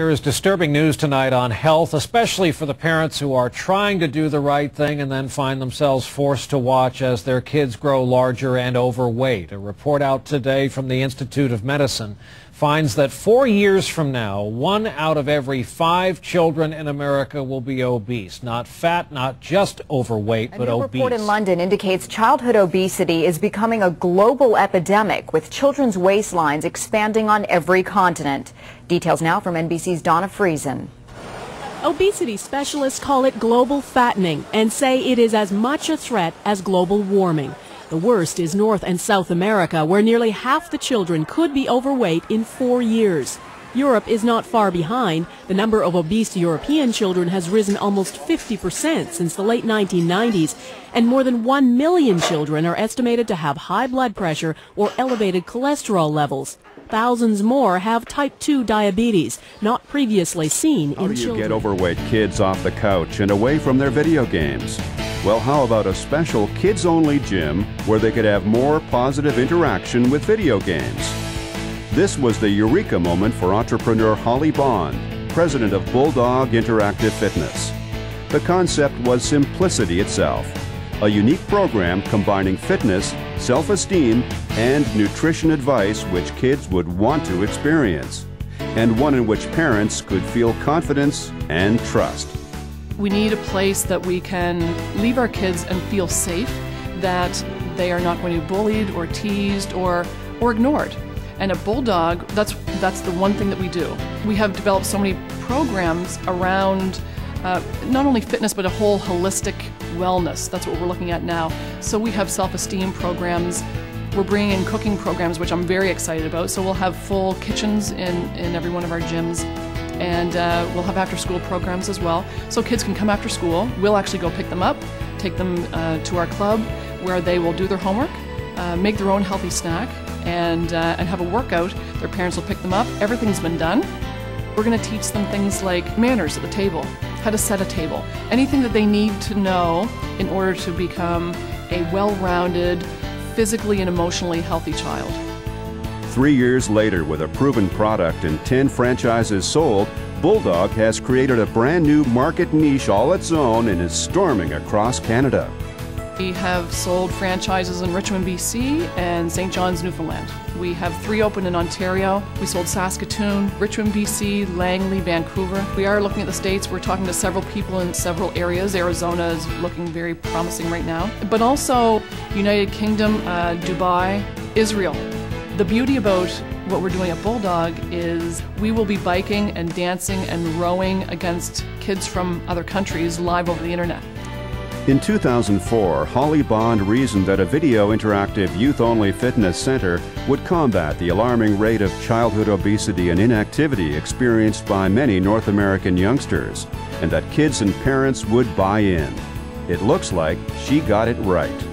There is disturbing news tonight on health, especially for the parents who are trying to do the right thing and then find themselves forced to watch as their kids grow larger and overweight. A report out today from the Institute of Medicine finds that four years from now, one out of every five children in America will be obese. Not fat, not just overweight, a but new obese. report in London indicates childhood obesity is becoming a global epidemic, with children's waistlines expanding on every continent. Details now from NBC's Dawna Friesen. Obesity specialists call it global fattening and say it is as much a threat as global warming. The worst is North and South America, where nearly half the children could be overweight in four years. Europe is not far behind. The number of obese European children has risen almost 50% since the late 1990s, and more than 1 million children are estimated to have high blood pressure or elevated cholesterol levels. Thousands more have type 2 diabetes, not previously seen How in do you get overweight kids off the couch and away from their video games? Well, how about a special kids only gym where they could have more positive interaction with video games? This was the eureka moment for entrepreneur Holly Bond, president of Bulldog Interactive Fitness. The concept was simplicity itself a unique program combining fitness, self esteem, and nutrition advice which kids would want to experience, and one in which parents could feel confidence and trust. We need a place that we can leave our kids and feel safe, that they are not going to be bullied or teased or, or ignored. And a Bulldog, that's, that's the one thing that we do. We have developed so many programs around uh, not only fitness, but a whole holistic wellness. That's what we're looking at now. So we have self esteem programs. We're bringing in cooking programs, which I'm very excited about. So we'll have full kitchens in, in every one of our gyms and uh, we'll have after school programs as well. So kids can come after school. We'll actually go pick them up, take them uh, to our club where they will do their homework, uh, make their own healthy snack, and, uh, and have a workout. Their parents will pick them up. Everything's been done. We're going to teach them things like manners at the table, how to set a table, anything that they need to know in order to become a well rounded, physically and emotionally healthy child. Three years later, with a proven product and 10 franchises sold, Bulldog has created a brand new market niche all its own and is storming across Canada. We have sold franchises in Richmond, BC and St. John's, Newfoundland. We have three open in Ontario. We sold Saskatoon, Richmond, BC, Langley, Vancouver. We are looking at the States. We're talking to several people in several areas. Arizona is looking very promising right now. But also United Kingdom, uh, Dubai, Israel. The beauty about what we're doing at Bulldog is we will be biking and dancing and rowing against kids from other countries live over the internet. In 2004, Holly Bond reasoned that a video interactive youth only fitness center would combat the alarming rate of childhood obesity and inactivity experienced by many North American youngsters, and that kids and parents would buy in. It looks like she got it right.